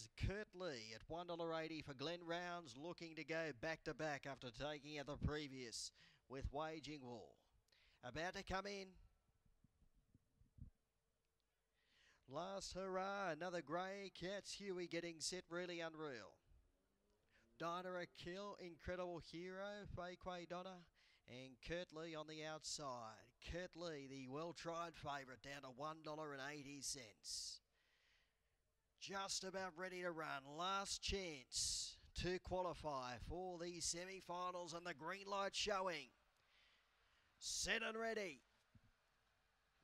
is Kurt Lee at $1.80 for Glen Rounds, looking to go back to back after taking out the previous with Waging War. About to come in. Last hurrah, another grey. Cats Huey getting set really unreal. Dinah Kill, Incredible Hero, Fakeway Donna, and Kurt Lee on the outside. Kurt Lee, the well-tried favourite, down to $1.80. Just about ready to run. Last chance to qualify for the semi-finals and the green light showing. Set and ready.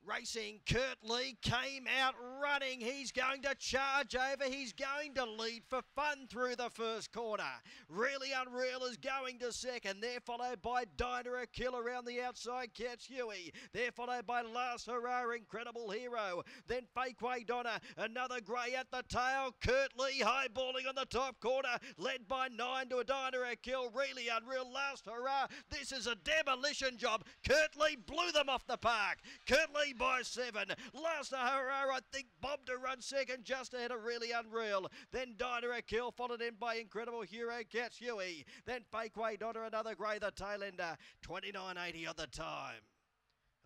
Racing, Kurt Lee came out running. He's going to charge over. He's going to lead for fun through the first corner. Really Unreal is going to second. They're followed by Diner a Kill around the outside. Catch Huey. They're followed by Last Hurrah, Incredible Hero. Then Fakeway Donna. Another grey at the tail. Kurt Lee highballing on the top corner. Led by nine to a Diner a Kill. Really Unreal. Last Hurrah. This is a demolition job. Kurt Lee blew them off the park. Kurt Lee by seven. Last Hurrah, I think, Bob to run second, just ahead of Really Unreal. Then Dinah Kill, followed in by Incredible Hero, Cats Huey. Then Fakeway Donna, another grey, the tail ender. 29.80 on the time.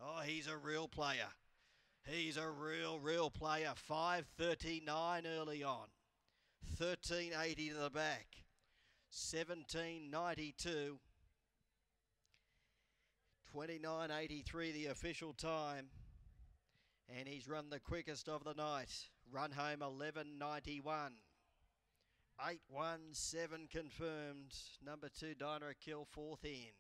Oh, he's a real player. He's a real, real player. 5.39 early on. 13.80 to the back. 17.92. 29.83 the official time and he's run the quickest of the night. Run home 11.91. 817 confirmed. Number two, Dinah Kill, fourth in.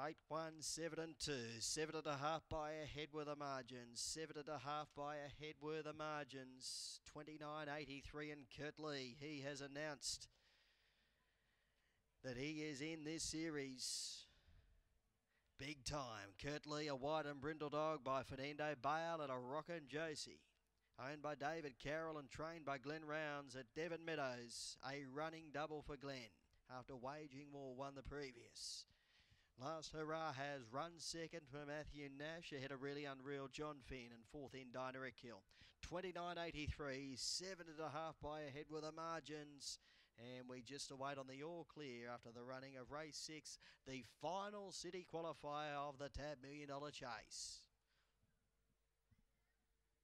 8 1 7 and 2. 7 and a half by a head were the margins. 7 and a half by a head were the margins. 29 83 and Kurt Lee. He has announced that he is in this series. Big time. Kurt Lee, a white and brindle dog by Fernando Bale and a Rockin' Josie. Owned by David Carroll and trained by Glen Rounds at Devon Meadows. A running double for Glen after Waging War won the previous. Last Hurrah has run second for Matthew Nash ahead of Really Unreal John Finn and fourth in Direct Hill. 29.83, seven and a half by ahead with the margins. And we just await on the all clear after the running of race six, the final city qualifier of the Tab Million Dollar Chase.